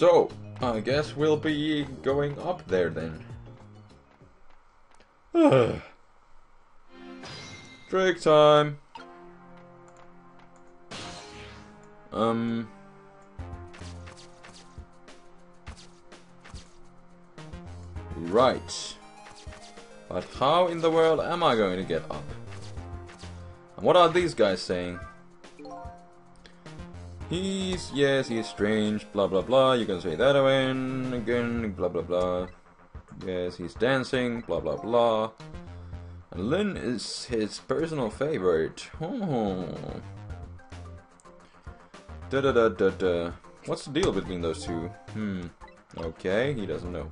So, I guess we'll be going up there then. Drake time. Um. Right. But how in the world am I going to get up? And what are these guys saying? He's, yes, he's strange, blah blah blah, you can say that again, again, blah blah blah. Yes, he's dancing, blah blah blah. And Lynne is his personal favorite. Oh. Da da da da da. What's the deal between those two? Hmm. Okay, he doesn't know.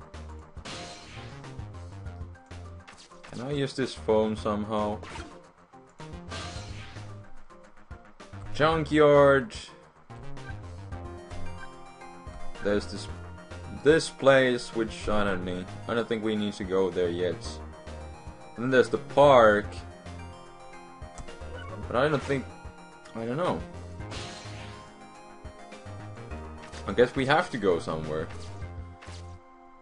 Can I use this phone somehow? Junkyard. There's this this place which I don't need. I don't think we need to go there yet. And then there's the park. But I don't think I don't know. I guess we have to go somewhere.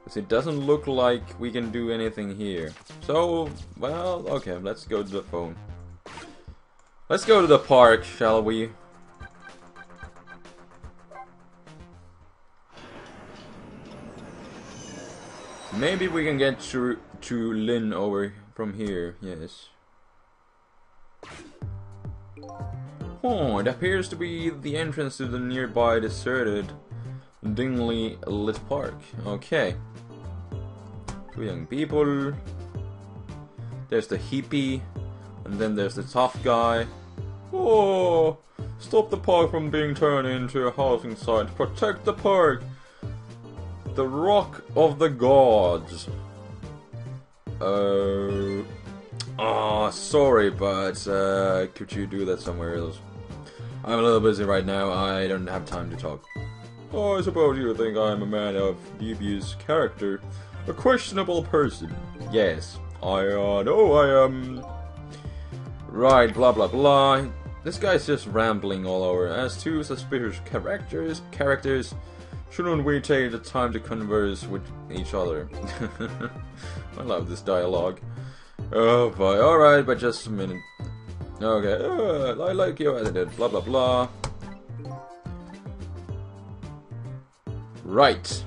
Because it doesn't look like we can do anything here. So, well, okay, let's go to the phone. Let's go to the park, shall we? Maybe we can get to, to Lynne over from here, yes. Oh, it appears to be the entrance to the nearby deserted, dimly lit park. Okay. Two young people. There's the hippie, and then there's the tough guy. Oh, stop the park from being turned into a housing site. Protect the park. The Rock of the Gods. Uh, oh, sorry, but uh, could you do that somewhere else? I'm a little busy right now. I don't have time to talk. Oh, I suppose you think I'm a man of dubious character, a questionable person. Yes, I uh, know I am. Right, blah blah blah. This guy's just rambling all over. As two suspicious characters, characters, shouldn't we take the time to converse with each other? I love this dialogue. Oh boy, alright, but just a minute. Okay, uh, I like your attitude, blah blah blah. Right.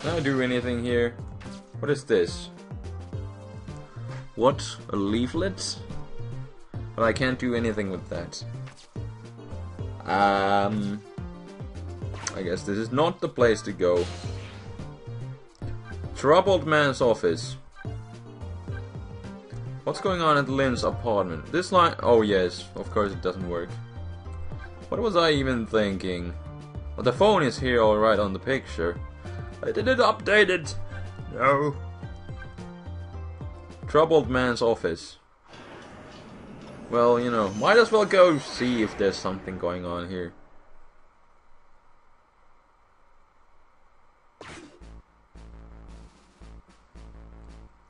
Can I do anything here? What is this? What? A leaflet? But I can't do anything with that. Um... I guess this is not the place to go. Troubled man's office. What's going on at Lynne's apartment? This line- oh yes, of course it doesn't work. What was I even thinking? Well, the phone is here alright on the picture. I update it! No. Troubled man's office. Well, you know, might as well go see if there's something going on here.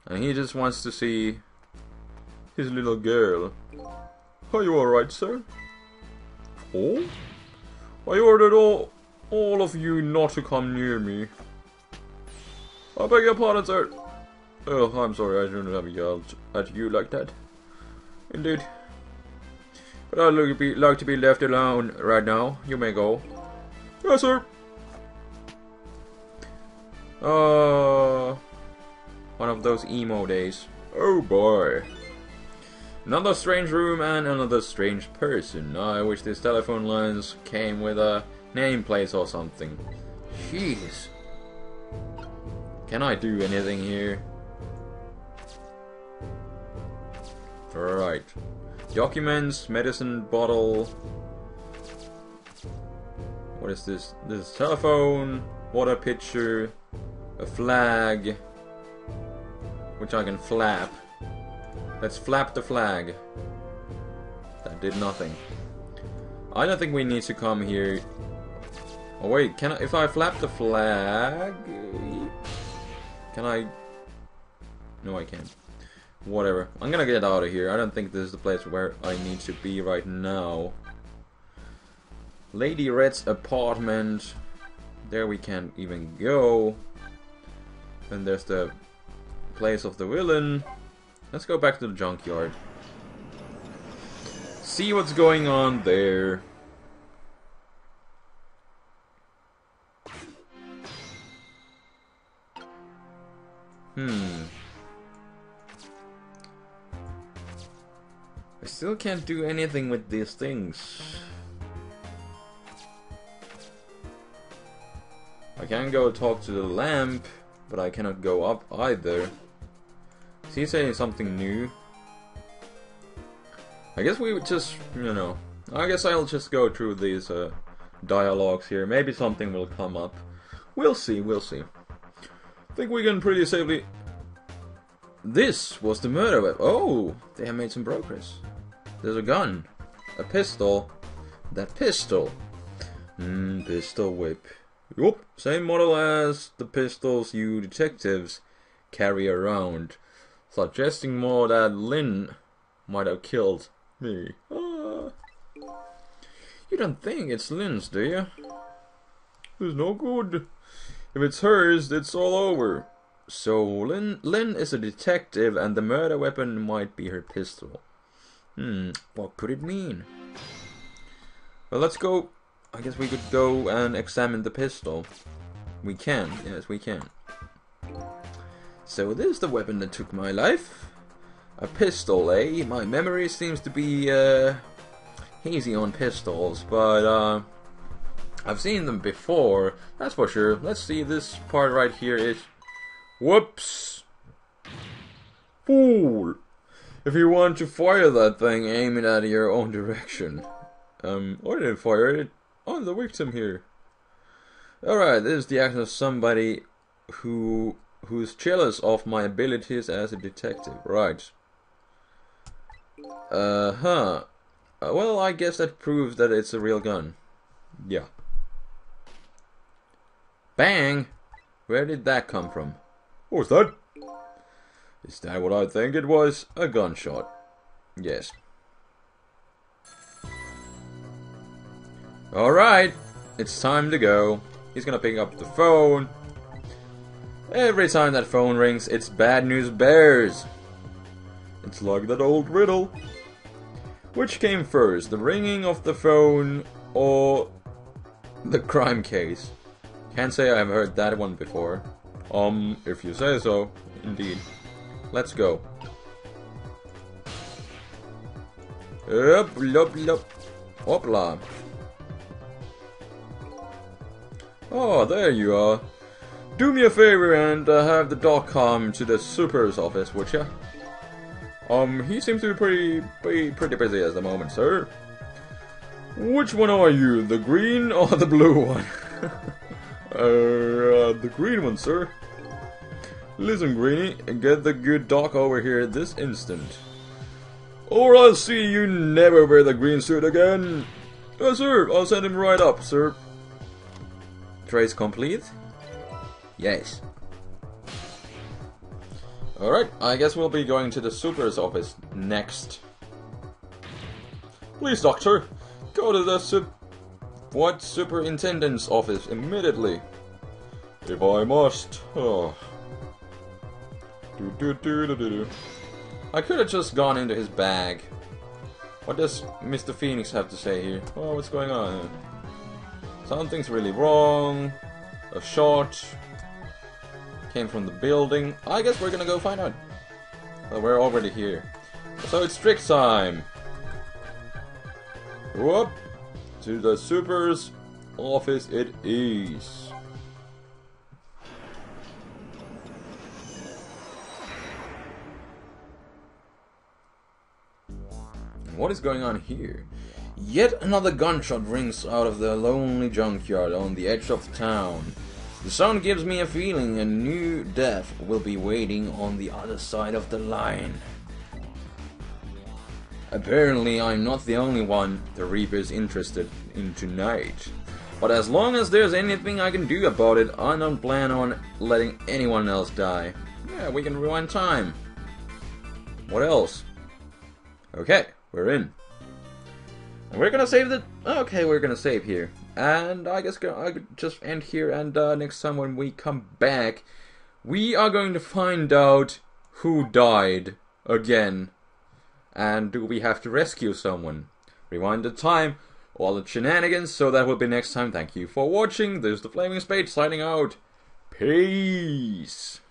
And he just wants to see his little girl. Are you alright, sir? Oh? I ordered all, all of you not to come near me. I beg your pardon, sir. Oh, I'm sorry, I shouldn't have yelled at you like that. Indeed. But I'd like to be, like to be left alone right now. You may go. Yes, sir. Uh, one of those emo days. Oh boy. Another strange room and another strange person. I wish these telephone lines came with a nameplate or something. Jeez. Can I do anything here? Alright. Documents, medicine bottle. What is this? This is telephone, water pitcher, a flag, which I can flap. Let's flap the flag. That did nothing. I don't think we need to come here. Oh wait, can I, if I flap the flag, can I? No, I can't. Whatever. I'm gonna get out of here. I don't think this is the place where I need to be right now. Lady Red's apartment. There we can't even go. And there's the place of the villain. Let's go back to the junkyard. See what's going on there. Hmm. Still can't do anything with these things. I can go talk to the lamp, but I cannot go up either. Is he saying something new? I guess we would just, you know, I guess I'll just go through these uh, dialogues here. Maybe something will come up. We'll see, we'll see. I think we can pretty safely... This was the murder web. Oh, they have made some progress. There's a gun. A pistol. That pistol. Mmm, pistol whip. Yup, same model as the pistols you detectives carry around. Suggesting more that Lynne might have killed me. Ah. You don't think it's Lynne's, do you? It's no good. If it's hers, it's all over. So Lynne, Lynne is a detective and the murder weapon might be her pistol. Hmm, what could it mean? Well, let's go. I guess we could go and examine the pistol. We can, yes, we can. So this is the weapon that took my life. A pistol, eh? My memory seems to be uh, hazy on pistols, but uh, I've seen them before, that's for sure. Let's see this part right here is... Whoops! Fool! If you want to fire that thing, aim it at your own direction. Um, I didn't fire it on the victim here. Alright, this is the action of somebody who who's jealous of my abilities as a detective. Right. Uh-huh. Uh, well, I guess that proves that it's a real gun. Yeah. Bang! Where did that come from? What's that? Is that what I think it was? A gunshot. Yes. Alright, it's time to go. He's gonna pick up the phone. Every time that phone rings, it's bad news bears. It's like that old riddle. Which came first, the ringing of the phone or the crime case? Can't say I've heard that one before. Um, if you say so, indeed. Let's go. Up. Hopla. Oh, there you are. Do me a favor and uh, have the doc come to the super's office, would ya? Um, he seems to be pretty, pretty, pretty busy at the moment, sir. Which one are you, the green or the blue one? uh, uh, the green one, sir. Listen, Greeny, get the good doc over here this instant. Or I'll see you never wear the green suit again. Yes, sir, I'll send him right up, sir. Trace complete? Yes. Alright, I guess we'll be going to the super's office next. Please, doctor, go to the sup... What superintendent's office immediately? If I must. Oh. Do, do, do, do, do. I could have just gone into his bag. What does Mr. Phoenix have to say here? Oh, what's going on? Something's really wrong. A shot. Came from the building. I guess we're gonna go find out. Well, we're already here. So it's trick time. Whoop! To the super's office it is. What is going on here? Yet another gunshot rings out of the lonely junkyard on the edge of town. The sound gives me a feeling a new death will be waiting on the other side of the line. Apparently, I'm not the only one the Reaper's interested in tonight. But as long as there's anything I can do about it, I don't plan on letting anyone else die. Yeah, we can rewind time. What else? Okay, we're in. We're gonna save the. Okay, we're gonna save here, and I guess I could just end here. And uh, next time when we come back, we are going to find out who died again, and do we have to rescue someone? Rewind the time, all the shenanigans. So that will be next time. Thank you for watching. This is the Flaming Spade signing out. Peace.